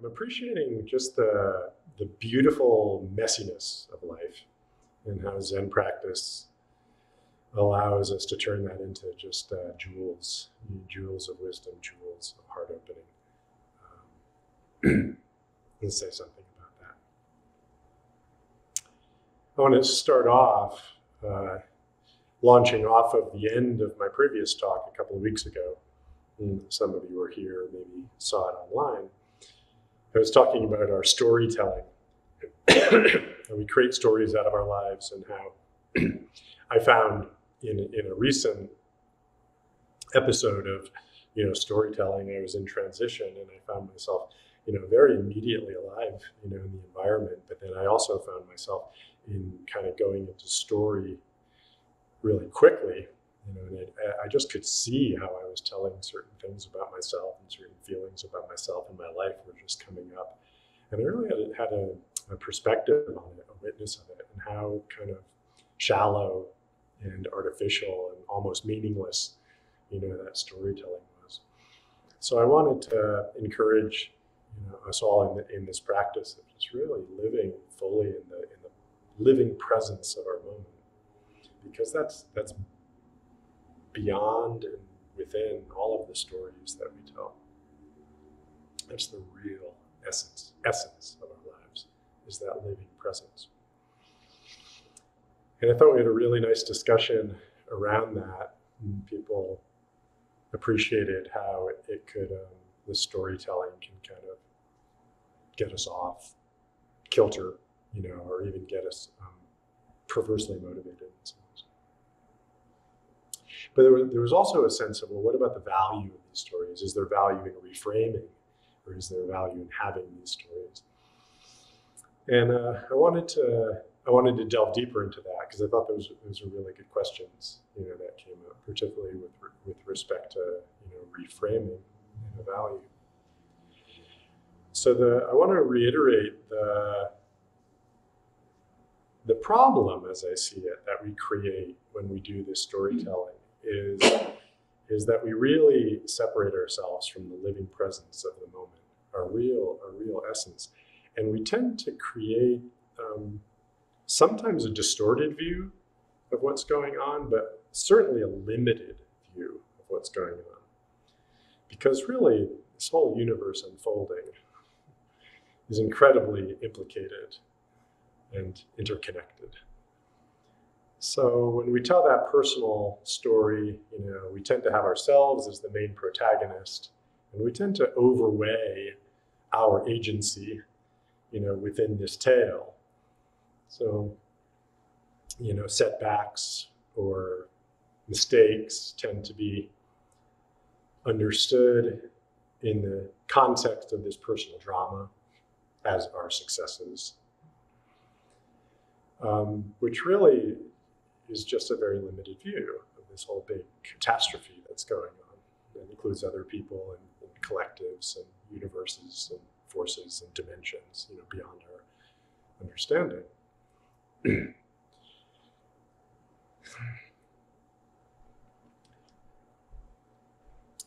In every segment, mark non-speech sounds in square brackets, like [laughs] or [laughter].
I'm appreciating just the the beautiful messiness of life and how Zen practice allows us to turn that into just uh, jewels, jewels of wisdom, jewels of heart opening. Um, [clears throat] let's say something about that. I want to start off uh, launching off of the end of my previous talk a couple of weeks ago. And some of you were here, maybe saw it online. I was talking about our storytelling. we create stories out of our lives, and how [clears throat] I found in, in a recent episode of you know storytelling, I was in transition, and I found myself you know very immediately alive you know in the environment. But then I also found myself in kind of going into story really quickly. You know, and it, uh, I just could see how I was telling certain things about myself and certain feelings about myself and my life were just coming up. And I really had, had a, a perspective on it, a witness of it, and how kind of shallow and artificial and almost meaningless, you know, that storytelling was. So I wanted to encourage, you know, us all in, the, in this practice of just really living fully in the in the living presence of our moment, because that's that's beyond and within all of the stories that we tell. That's the real essence essence of our lives is that living presence. And I thought we had a really nice discussion around that. People appreciated how it, it could, um, the storytelling can kind of get us off kilter, you know, or even get us um, perversely motivated. But there was, there was also a sense of, well, what about the value of these stories? Is there value in reframing, or is there value in having these stories? And uh, I wanted to I wanted to delve deeper into that because I thought those those were really good questions, you know, that came up, particularly with with respect to you know reframing and value. So the I want to reiterate the the problem, as I see it, that we create when we do this storytelling is is that we really separate ourselves from the living presence of the moment, our real our real essence, and we tend to create. Um, sometimes a distorted view of what's going on, but certainly a limited view of what's going on. Because really, this whole universe unfolding is incredibly implicated and interconnected. So when we tell that personal story, you know, we tend to have ourselves as the main protagonist, and we tend to overweigh our agency, you know, within this tale. So, you know, setbacks or mistakes tend to be understood in the context of this personal drama as our successes, um, which really is just a very limited view of this whole big catastrophe that's going on. That includes other people and, and collectives and universes and forces and dimensions, you know, beyond our understanding. [clears throat]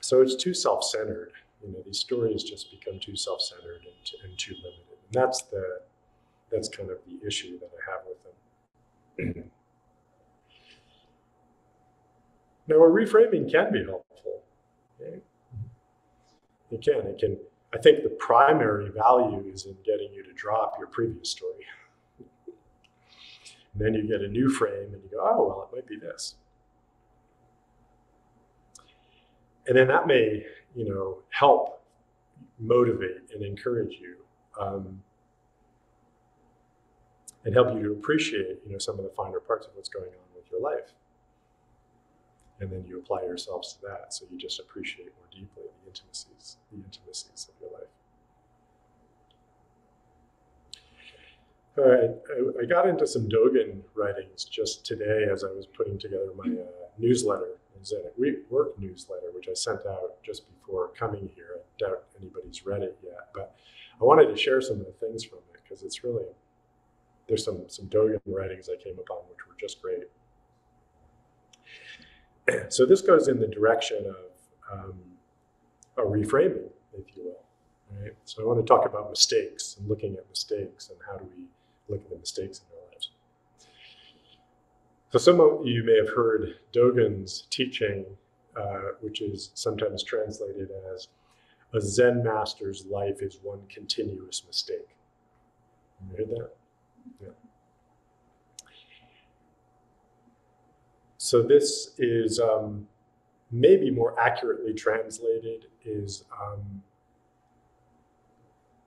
so it's too self-centered. You know, these stories just become too self-centered and, and too limited. And that's the that's kind of the issue that I have with them. [clears throat] now, a reframing can be helpful. Okay? It can. It can. I think the primary value is in getting you to drop your previous story. And [laughs] then you get a new frame and you go, oh, well, it might be this. And then that may, you know, help motivate and encourage you um, and help you to appreciate, you know, some of the finer parts of what's going on with your life. And then you apply yourselves to that, so you just appreciate more deeply the intimacies, the intimacies of your life. All right, I, I, got into some Dogen writings just today as I was putting together my uh, newsletter, Work newsletter, which I sent out just before coming here. I doubt anybody's read it yet, but I wanted to share some of the things from it because it's really there's some some Dogen writings I came upon which were just great. So this goes in the direction of um, a reframing, if you will, Right? So I want to talk about mistakes and looking at mistakes and how do we look at the mistakes in our lives. So some of you may have heard Dogen's teaching, uh, which is sometimes translated as a Zen master's life is one continuous mistake. You heard that? Yeah. So this is um, maybe more accurately translated is um,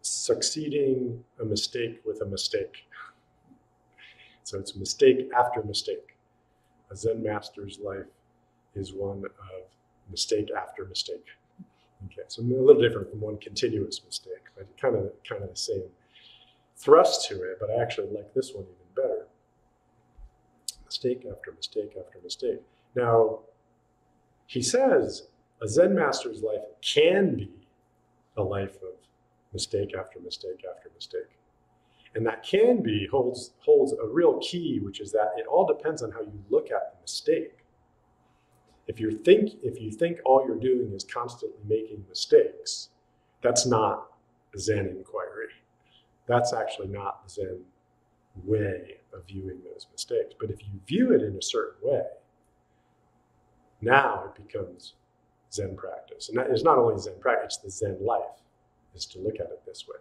succeeding a mistake with a mistake. [laughs] So it's mistake after mistake. A Zen master's life is one of mistake after mistake. Okay, so a little different from one continuous mistake, but kind of kind of the same thrust to it. But I actually like this one even. Mistake after mistake after mistake. Now, he says a Zen master's life can be a life of mistake after mistake after mistake. And that can be holds holds a real key, which is that it all depends on how you look at the mistake. If you think if you think all you're doing is constantly making mistakes, that's not Zen inquiry. That's actually not the Zen way of viewing those mistakes. But if you view it in a certain way, now it becomes Zen practice. And that is not only Zen practice, the Zen life, is to look at it this way.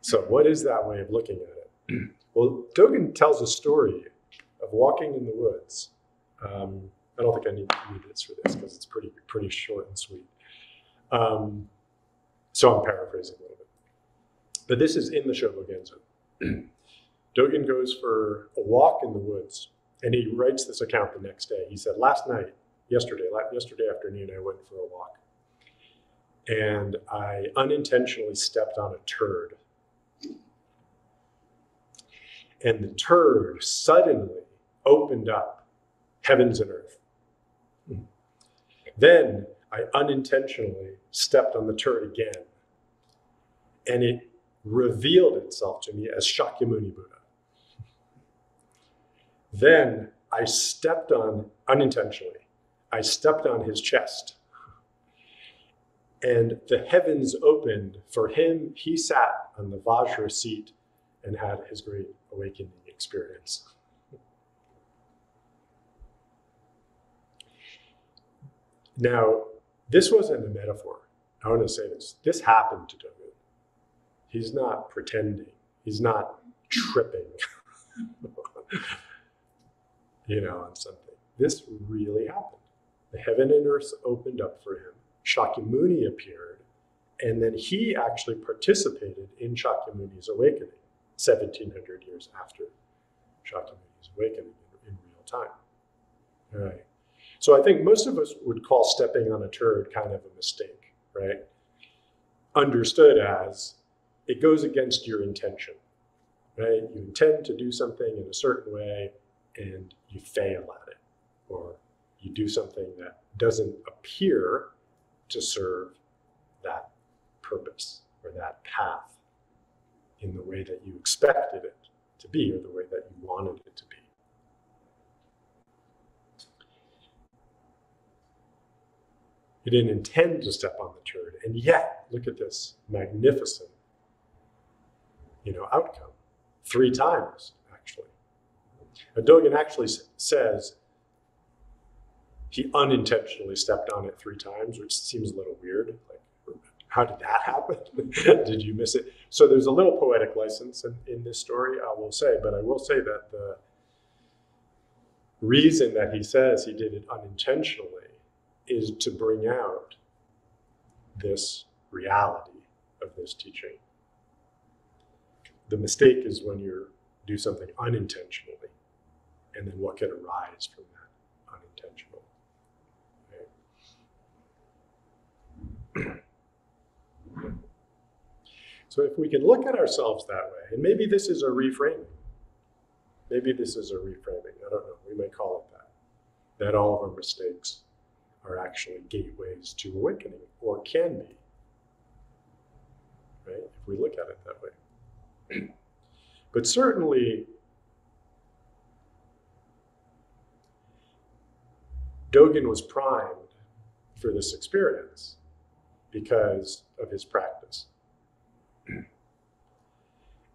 So, what is that way of looking at it? [clears throat] well, Dogen tells a story of walking in the woods. Um, I don't think I need minutes for this because it's pretty pretty short and sweet. Um, so I'm paraphrasing a little bit. But this is in the Shobogenzo. [clears throat] Dogen goes for a walk in the woods, and he writes this account the next day. He said, "Last night, yesterday, yesterday afternoon, I went for a walk, and I unintentionally stepped on a turd." And the turd suddenly opened up heavens and earth. Then I unintentionally stepped on the turd again, and it revealed itself to me as Shakyamuni Buddha. Then I stepped on, unintentionally, I stepped on his chest. And the heavens opened for him. He sat on the Vajra seat and had his great awakening experience. Now, this wasn't a metaphor. I want to say this. This happened to Dogen. He's not pretending. He's not tripping, [laughs] you know, on something. This really happened. The heaven and earth opened up for him. Shakyamuni appeared, and then he actually participated in Shakyamuni's awakening 1700 years after Shakyamuni's awakening in, real time. All right. So I think most of us would call stepping on a turd kind of a mistake, right? Understood as it goes against your intention, right? You intend to do something in a certain way and you fail at it, or you do something that doesn't appear to serve that purpose or that path in the way that you expected it to be or the way that you wanted it to be. You didn't intend to step on the turd. And yet, look at this magnificent, you know, outcome. Three times, And Dogen actually says he unintentionally stepped on it three times, which seems a little weird. Like, how did that happen? [laughs] did you miss it? So there's a little poetic license in, in this story, I will say, but I will say that the reason that he says he did it unintentionally is to bring out this reality of this teaching. The mistake is when you do something unintentionally, and then what can arise from that unintentional. [clears throat] So if we can look at ourselves that way, and maybe this is a reframing. Maybe this is a reframing. I don't know. We may call it that. That all of our mistakes are actually gateways to awakening, or can be. Right? If we look at it that way. [clears throat] but certainly, Dogen was primed for this experience. because of his practice.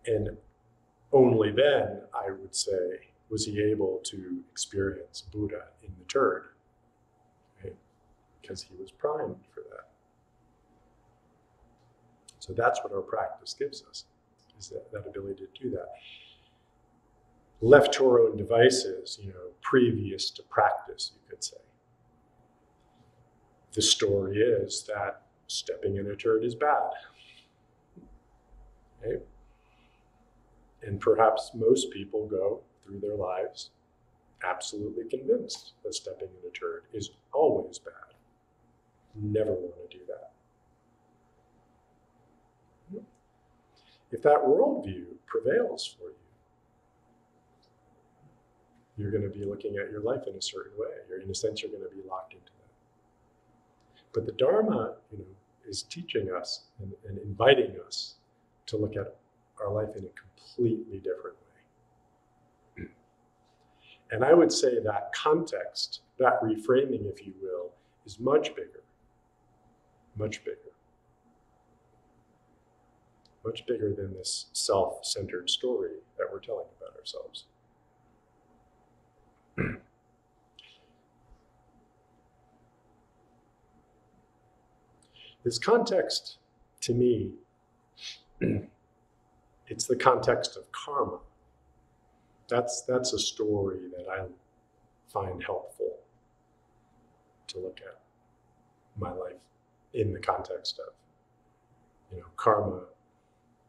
and only then, I would say, was he able to experience Buddha in the turd, right? because he was primed for that. So that's what our practice gives us, is that, that ability to do that. Left to our own devices, you know, previous to practice, you could say. The story is that stepping in a turd is bad. Okay? And perhaps most people go through their lives absolutely convinced that stepping in a turd is always bad. Never want to do that. If that worldview prevails for you, you're going to be looking at your life in a certain way. You're, in a sense, you're going to be locked into that. But the Dharma, you know, is teaching us and, and inviting us to look at our life in a completely different way. And I would say that context, that reframing, if you will, is much bigger, much bigger, much bigger than this self centered story that we're telling about ourselves. [clears throat] this context, to me, [clears throat] it's the context of karma. That's, that's a story that I find helpful to look at my life in the context of, you know, karma.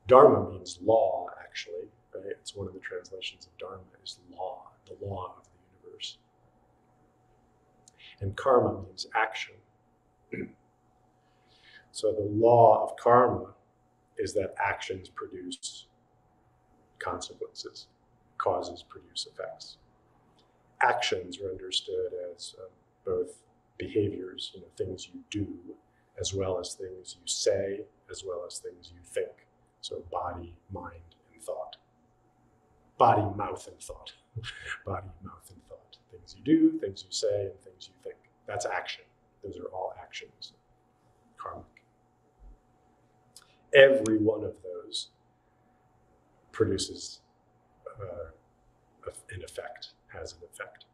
Dharma means law, actually, right? It's one of the translations of Dharma is law, the law of. And karma means action. so the law of karma is that actions produce consequences, causes produce effects. Actions are understood as uh, both behaviors, you know, things you do, as well as things you say, as well as things you think. So body, mind, and thought. Body, mouth, and thought. [laughs] body, mouth, and thought. Things you do, things you say, and things you think. That's action. Those are all actions, karmic. Every one of those produces uh, an effect, has an effect.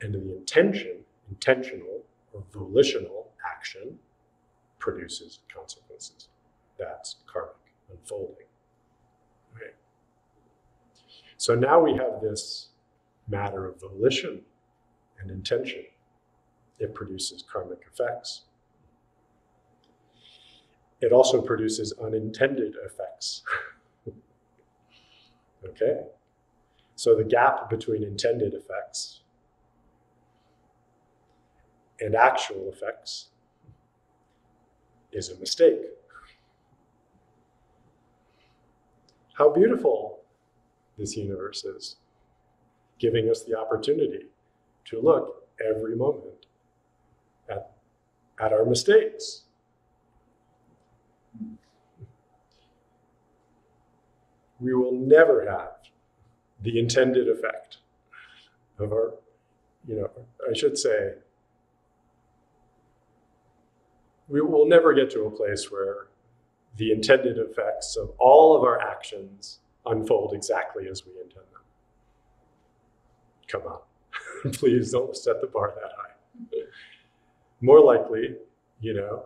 And the intention, intentional or volitional action, produces consequences. That's karmic unfolding. Right? So now we have this matter of volition and intention. It produces karmic effects. It also produces unintended effects. [laughs] okay? So the gap between intended effects and actual effects is a mistake. How beautiful this universe is, giving us the opportunity to look every moment at, at our mistakes. We will never have the intended effect of our, you know, I should say, we will never get to a place where the intended effects of all of our actions unfold exactly as we intend them. Come on. [laughs] Please don't set the bar that high. More likely, you know,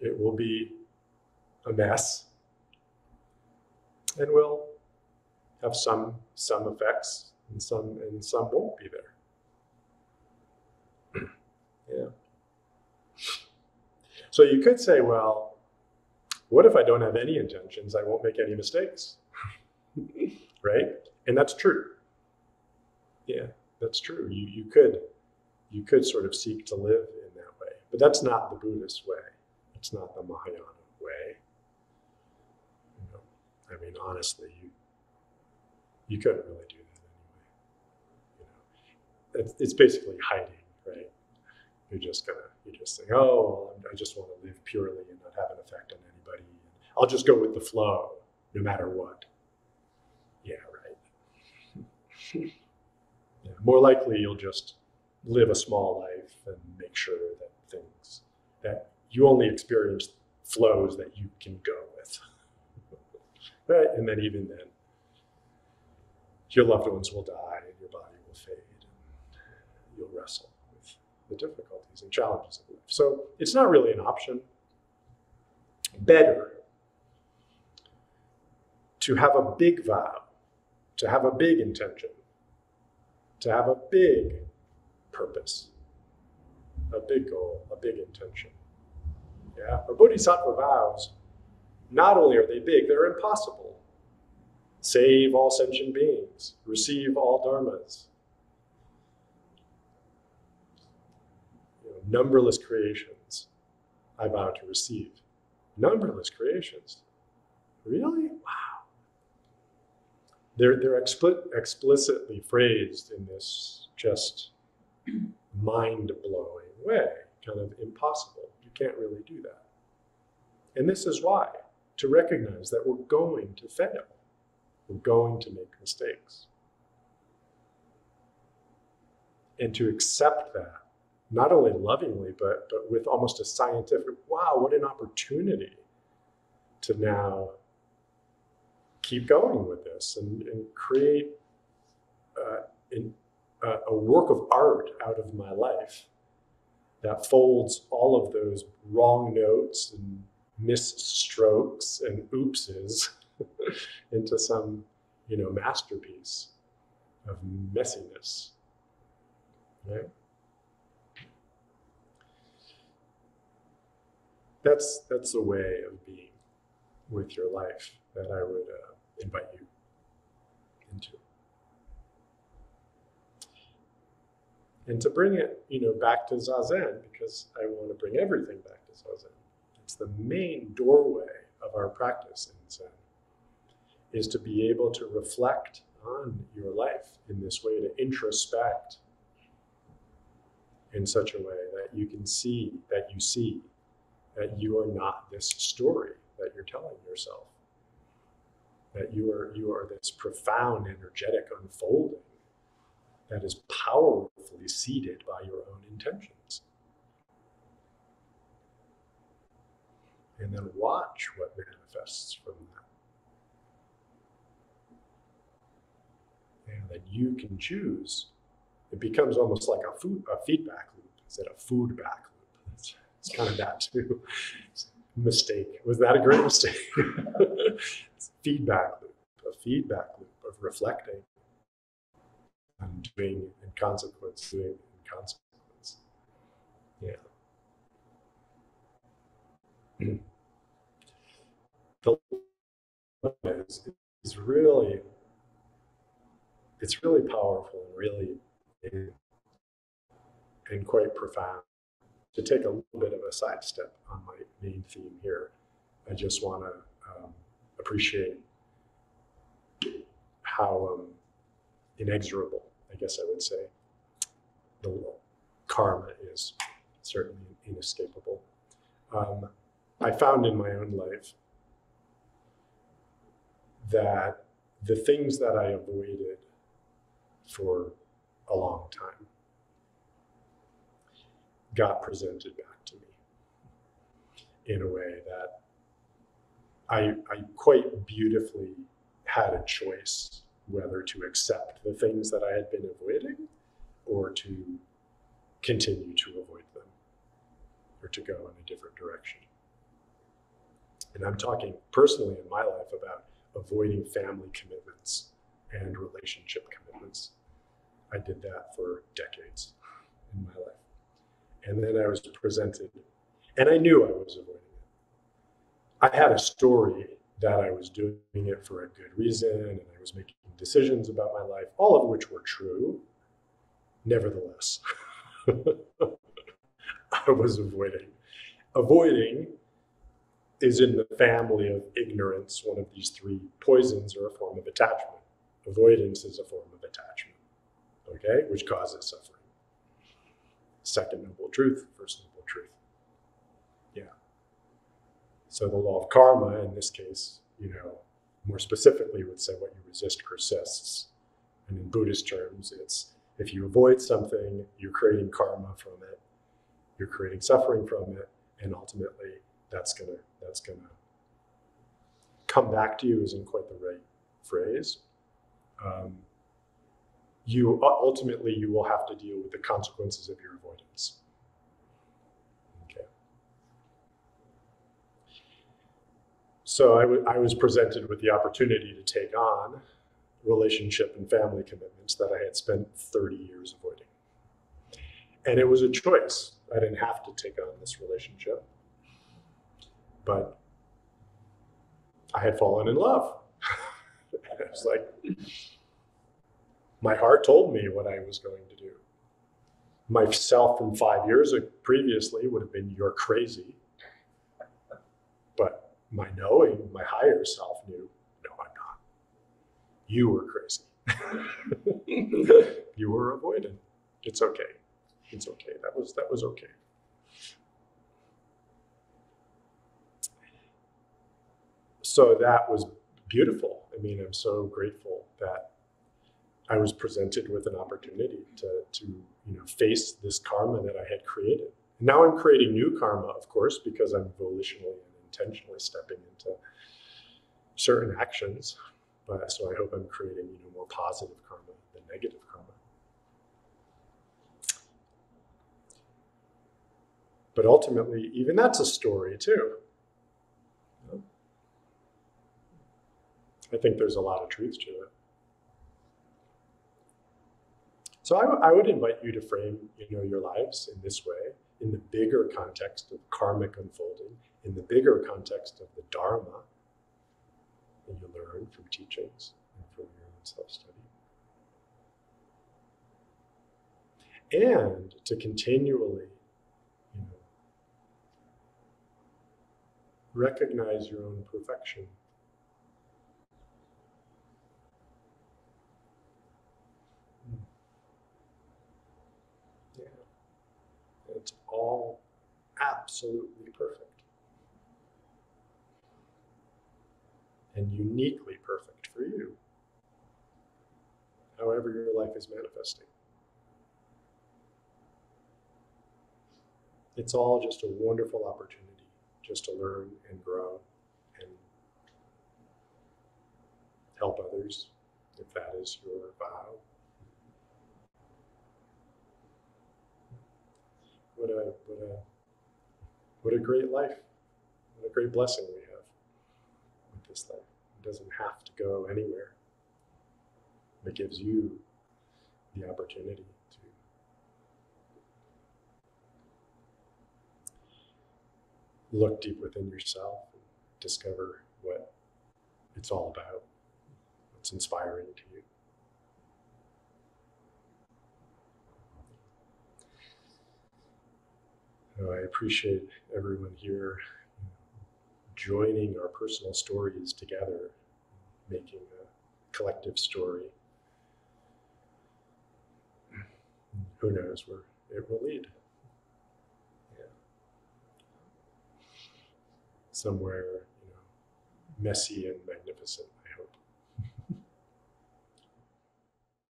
it will be a mess. And we'll have some some effects and some and some won't be there. [clears throat] yeah. So you could say, well, what if I don't have any intentions? I won't make any mistakes. [laughs] right? And that's true. Yeah, that's true. You, you could you could sort of seek to live in that way. But that's not the Buddhist way. It's not the Mahayana way. You know, I mean, honestly, you you couldn't really do that anyway. You know, it's, it's basically hiding, right? You're just gonna you're just think, oh, I just want to live purely and not have an effect on anybody. I'll just go with the flow, no matter what. Yeah, right. [laughs] more likely, you'll just live a small life and make sure that things that you only experience flows that you can go with. [laughs] right? And then even then, your loved ones will die and your body will fade and you'll wrestle with the difficulties and challenges of life. So it's not really an option. Better to have a big vow, to have a big intention, to have a big purpose, a big goal, a big intention. Yeah, our bodhisattva vows, not only are they big, they're impossible. Save all sentient beings, receive all dharmas. You know, numberless creations I vow to receive. Numberless creations. Really? Wow. They're, they're expli- explicitly phrased in this just mind blowing way, kind of impossible. You can't really do that. And this is why to recognize that we're going to fail, we're going to make mistakes. And to accept that, not only lovingly, but, but with almost a scientific wow, what an opportunity to now keep going with this and, and create uh, uh, a work of art out of my life that folds all of those wrong notes and misstrokes and oopses [laughs] into some, you know, masterpiece of messiness. Right? That's that's the way of being with your life that I would uh, invite you into. And to bring it, you know, back to Zazen, because I want to bring everything back to Zazen. It's the main doorway of our practice in Zen, is to be able to reflect on your life in this way, to introspect in such a way that you can see, that you see, that you are not this story that you're telling yourself. That you are you are this profound energetic unfolding that is powerfully seeded by your own intentions. And then watch what manifests from that. And that you can choose. It becomes almost like a food a feedback loop instead of a food back loop. It's, it's kind of that too. [laughs] mistake. Was that a great mistake? [laughs] feedback loop, a feedback loop of reflecting and doing in consequence, doing in consequence. Yeah. the is, is really it's really powerful and really and quite profound. To take a little bit of a sidestep on my main theme here, I just want to um, appreciate how um, inexorable I guess I would say. The karma is certainly inescapable. Um, I found in my own life that the things that I avoided for a long time got presented back to me in a way that I, I quite beautifully had a choice whether to accept the things that I had been avoiding or to continue to avoid them or to go in a different direction. And I'm talking personally in my life about avoiding family commitments and relationship commitments. I did that for decades in my life. And then I was presented, and I knew I was avoiding it. I had a story that I was doing it for a good reason and I was making decisions about my life, all of which were true. Nevertheless, [laughs] I was avoiding. Avoiding is in the family of ignorance, one of these three poisons or a form of attachment. Avoidance is a form of attachment, okay, which causes suffering. Second noble truth, first noble truth. Yeah. So the law of karma in this case, you know, more specifically would say what you resist persists. And in Buddhist terms, it's if you avoid something, you're creating karma from it, you're creating suffering from it, and ultimately that's gonna that's gonna come back to you isn't quite the right phrase. Um, you uh, ultimately you will have to deal with the consequences of your avoidance. Okay. So I was presented with the opportunity to take on relationship and family commitments that I had spent 30 years avoiding. And it was a choice. I didn't have to take on this relationship. But I had fallen in love. [laughs] I was like, my heart told me what I was going to do. Myself from five years previously would have been, you're crazy. But my knowing, my higher self knew, no, I'm not. You were crazy. [laughs] you were avoidant. It's okay. It's okay. That was that was okay. So that was beautiful. I mean, I'm so grateful that I was presented with an opportunity to, to you know, face this karma that I had created. Now I'm creating new karma, of course, because I'm volitionally and intentionally stepping into certain actions. But so I hope I'm creating you know more positive karma than negative karma. But ultimately, even that's a story too. I think there's a lot of truth to it. So I, would invite you to frame, you know, your lives in this way, in the bigger context of karmic unfolding, in the bigger context of the Dharma that you learn from teachings and from your own self-study. And to continually, you know, recognize your own perfection all absolutely perfect and uniquely perfect for you, however your life is manifesting. It's all just a wonderful opportunity just to learn and grow and help others if that is your vow. What a what a what a great life. What a great blessing we have with this life. It doesn't have to go anywhere. It gives you the opportunity to look deep within yourself and discover what it's all about, what's inspiring to you. I appreciate everyone here joining our personal stories together, making a collective story. Who knows where it will lead? Yeah. Somewhere, you know, messy and magnificent.